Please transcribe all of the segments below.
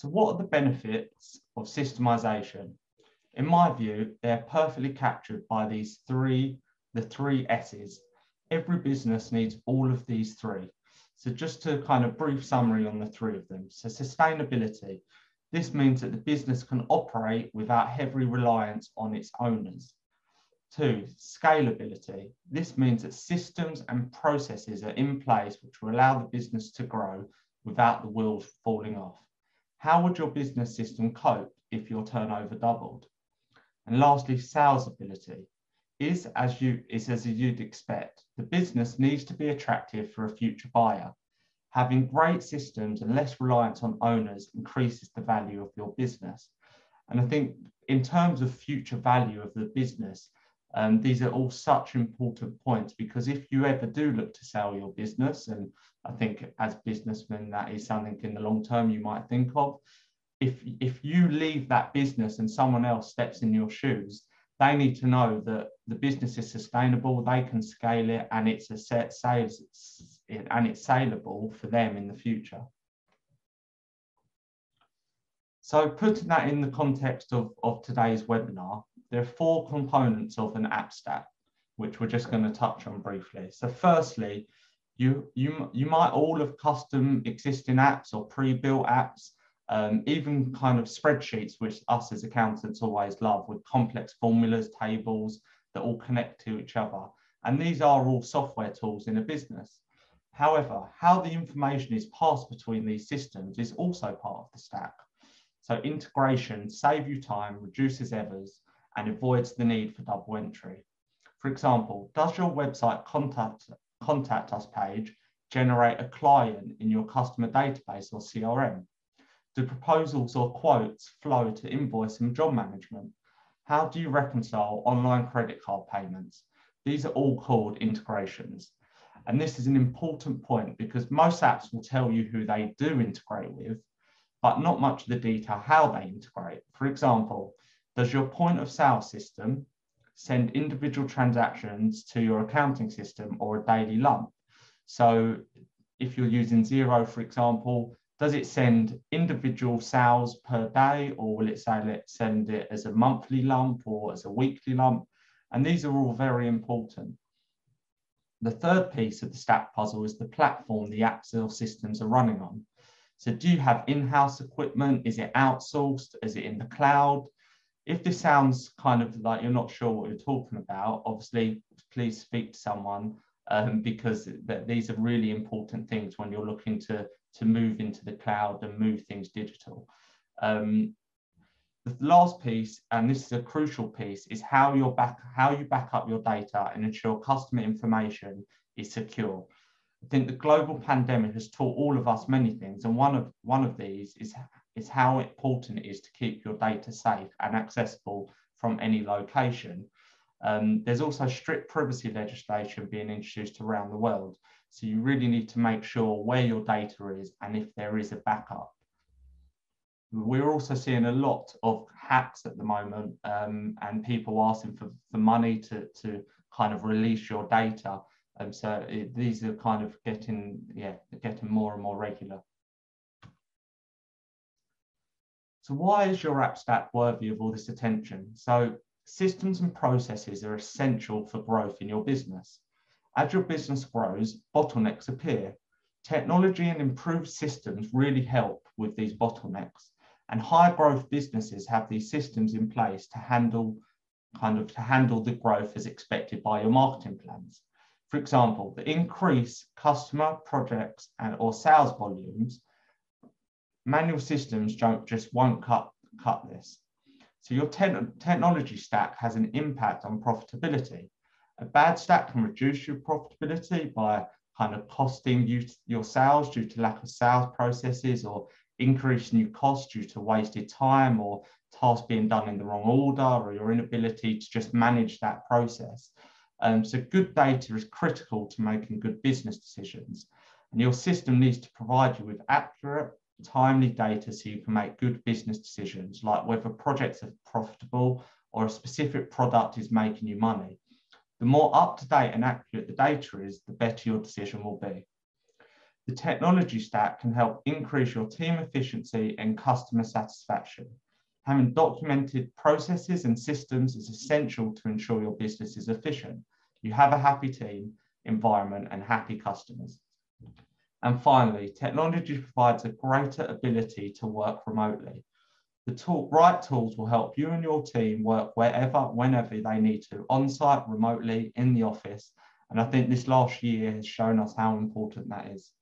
So what are the benefits of systemization? In my view, they're perfectly captured by these three, the three S's. Every business needs all of these three. So just to kind of brief summary on the three of them. So sustainability, this means that the business can operate without heavy reliance on its owners. Two, scalability. This means that systems and processes are in place which will allow the business to grow without the wheels falling off. How would your business system cope if your turnover doubled? And lastly, sales ability is as you is as you'd expect. The business needs to be attractive for a future buyer. Having great systems and less reliance on owners increases the value of your business. And I think in terms of future value of the business, um, these are all such important points because if you ever do look to sell your business, and I think as businessmen, that is something in the long term you might think of. If, if you leave that business and someone else steps in your shoes, they need to know that the business is sustainable, they can scale it, and it's a set sales and it's saleable for them in the future. So putting that in the context of, of today's webinar, there are four components of an app stack, which we're just going to touch on briefly. So firstly, you, you, you might all have custom existing apps or pre-built apps, um, even kind of spreadsheets, which us as accountants always love with complex formulas, tables that all connect to each other. And these are all software tools in a business. However, how the information is passed between these systems is also part of the stack. So integration save you time, reduces errors, and avoids the need for double entry. For example, does your website contact, contact us page generate a client in your customer database or CRM? Do proposals or quotes flow to invoice and job management? How do you reconcile online credit card payments? These are all called integrations. And this is an important point because most apps will tell you who they do integrate with, but not much of the detail how they integrate. For example, does your point of sale system send individual transactions to your accounting system or a daily lump? So if you're using Xero, for example, does it send individual sales per day or will it send it as a monthly lump or as a weekly lump? And these are all very important. The third piece of the stack puzzle is the platform the apps or systems are running on. So do you have in-house equipment? Is it outsourced? Is it in the cloud? If this sounds kind of like you're not sure what you're talking about, obviously, please speak to someone um, because th these are really important things when you're looking to, to move into the cloud and move things digital. Um, the last piece, and this is a crucial piece, is how, you back, how you back up your data and ensure customer information is secure. I think the global pandemic has taught all of us many things, and one of one of these is is how important it is to keep your data safe and accessible from any location. Um, there's also strict privacy legislation being introduced around the world. So you really need to make sure where your data is and if there is a backup. We're also seeing a lot of hacks at the moment um, and people asking for, for money to, to kind of release your data. Um, so it, these are kind of getting, yeah, getting more and more regular. So why is your app stack worthy of all this attention? So systems and processes are essential for growth in your business. As your business grows, bottlenecks appear. Technology and improved systems really help with these bottlenecks. And high growth businesses have these systems in place to handle kind of to handle the growth as expected by your marketing plans. For example, the increase customer projects and or sales volumes manual systems don't just won't cut cut this. So your te technology stack has an impact on profitability. A bad stack can reduce your profitability by kind of costing you your sales due to lack of sales processes or increasing your costs due to wasted time or tasks being done in the wrong order or your inability to just manage that process. Um, so good data is critical to making good business decisions. And your system needs to provide you with accurate timely data so you can make good business decisions, like whether projects are profitable or a specific product is making you money. The more up to date and accurate the data is, the better your decision will be. The technology stack can help increase your team efficiency and customer satisfaction. Having documented processes and systems is essential to ensure your business is efficient. You have a happy team, environment, and happy customers. And finally, technology provides a greater ability to work remotely. The tool, right tools will help you and your team work wherever, whenever they need to, on-site, remotely, in the office. And I think this last year has shown us how important that is.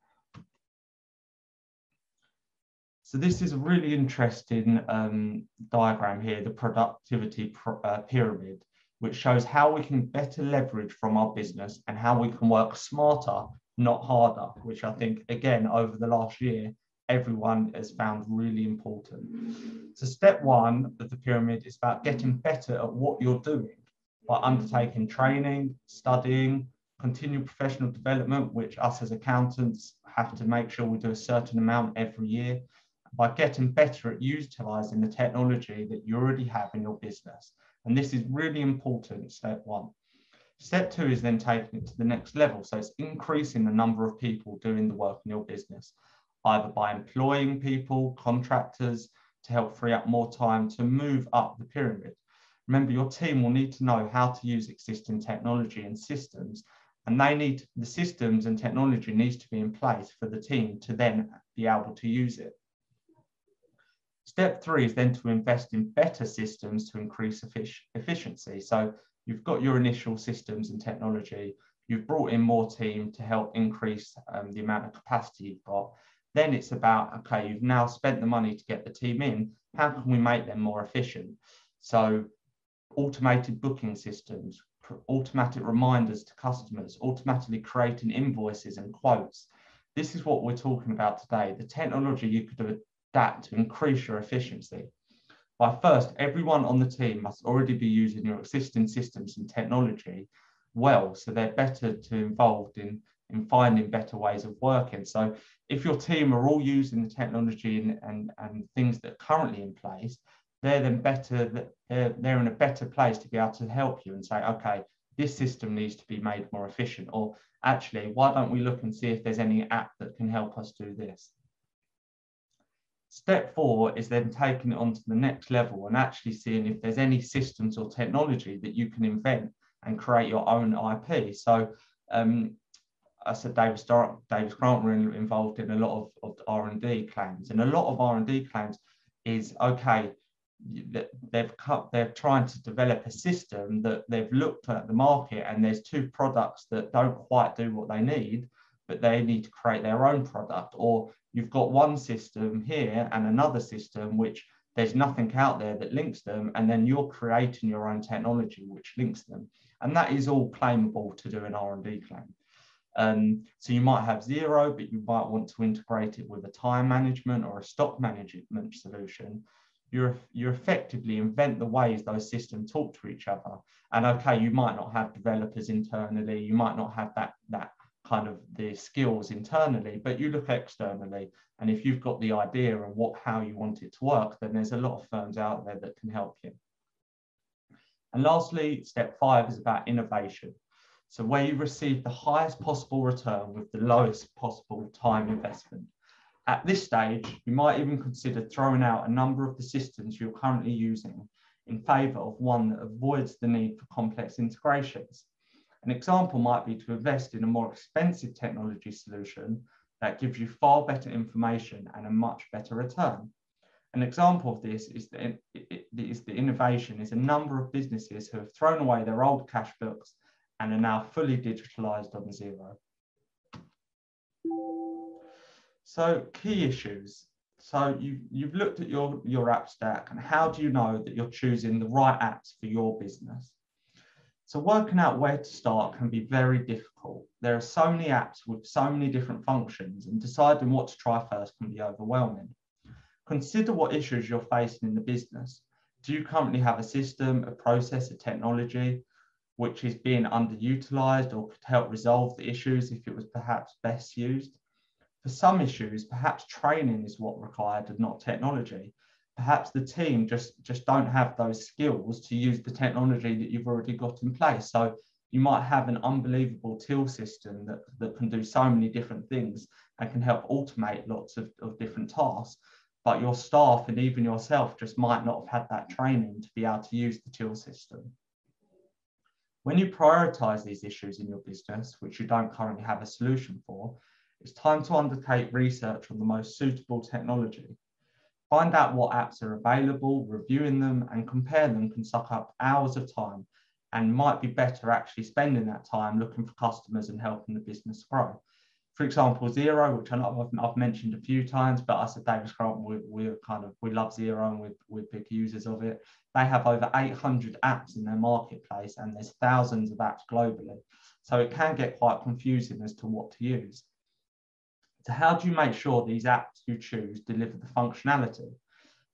So this is a really interesting um, diagram here, the productivity uh, pyramid, which shows how we can better leverage from our business and how we can work smarter not harder, which I think, again, over the last year, everyone has found really important. So, step one of the pyramid is about getting better at what you're doing by undertaking training, studying, continued professional development, which us as accountants have to make sure we do a certain amount every year, by getting better at utilizing the technology that you already have in your business. And this is really important, step one. Step two is then taking it to the next level. So it's increasing the number of people doing the work in your business, either by employing people, contractors, to help free up more time to move up the pyramid. Remember, your team will need to know how to use existing technology and systems, and they need the systems and technology needs to be in place for the team to then be able to use it. Step three is then to invest in better systems to increase efficiency. So you've got your initial systems and technology, you've brought in more team to help increase um, the amount of capacity you've got. Then it's about, okay, you've now spent the money to get the team in, how can we make them more efficient? So automated booking systems, automatic reminders to customers, automatically creating invoices and quotes. This is what we're talking about today, the technology you could adapt to increase your efficiency. By first, everyone on the team must already be using your existing systems and technology well, so they're better to involved in, in finding better ways of working. So if your team are all using the technology and, and, and things that are currently in place, they're then better, they're, they're in a better place to be able to help you and say, okay, this system needs to be made more efficient, or actually, why don't we look and see if there's any app that can help us do this? Step four is then taking it on to the next level and actually seeing if there's any systems or technology that you can invent and create your own IP. So um, I said Davis, Davis Grant were involved in a lot of, of R&D claims and a lot of R&D claims is, okay, they've cut, they're trying to develop a system that they've looked at the market and there's two products that don't quite do what they need, but they need to create their own product or you've got one system here and another system which there's nothing out there that links them and then you're creating your own technology which links them. And that is all claimable to do an r&d claim. Um, so you might have Xero but you might want to integrate it with a time management or a stock management solution. You you effectively invent the ways those systems talk to each other. And okay you might not have developers internally you might not have that that kind of the skills internally, but you look externally. And if you've got the idea and what how you want it to work, then there's a lot of firms out there that can help you. And lastly, step five is about innovation. So where you receive the highest possible return with the lowest possible time investment. At this stage, you might even consider throwing out a number of the systems you're currently using in favor of one that avoids the need for complex integrations. An example might be to invest in a more expensive technology solution that gives you far better information and a much better return. An example of this is the, is the innovation is a number of businesses who have thrown away their old cash books and are now fully digitalized on Xero. So key issues. So you, you've looked at your, your app stack and how do you know that you're choosing the right apps for your business? So working out where to start can be very difficult. There are so many apps with so many different functions and deciding what to try first can be overwhelming. Consider what issues you're facing in the business. Do you currently have a system, a process, a technology which is being underutilized or could help resolve the issues if it was perhaps best used? For some issues, perhaps training is what required and not technology perhaps the team just just don't have those skills to use the technology that you've already got in place so You might have an unbelievable till system that, that can do so many different things and can help automate lots of, of different tasks. But your staff and even yourself just might not have had that training to be able to use the till system. When you prioritize these issues in your business, which you don't currently have a solution for, it's time to undertake research on the most suitable technology. Find out what apps are available, reviewing them and comparing them can suck up hours of time and might be better actually spending that time looking for customers and helping the business grow. For example, Xero, which I know I've, I've mentioned a few times, but us at Davis Grant, we, we're kind of, we love Xero and we're, we're big users of it. They have over 800 apps in their marketplace and there's thousands of apps globally. So it can get quite confusing as to what to use. So how do you make sure these apps you choose deliver the functionality?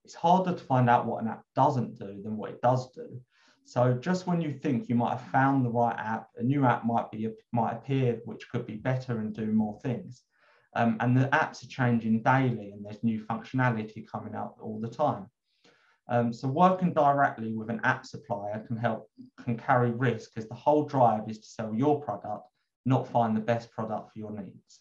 It's harder to find out what an app doesn't do than what it does do. So just when you think you might have found the right app, a new app might be might appear which could be better and do more things. Um, and the apps are changing daily and there's new functionality coming out all the time. Um, so working directly with an app supplier can help, can carry risk as the whole drive is to sell your product, not find the best product for your needs.